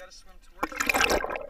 got a swim towards the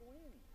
win.